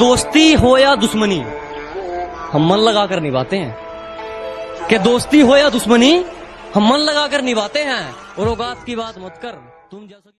दोस्ती हो या दुश्मनी? हम मन लगाकर निभाते हैं। कि दोस्ती हो या दुश्मनी, हम मन लगाकर निभाते हैं। और औकात की बात मत कर। तुम जैसा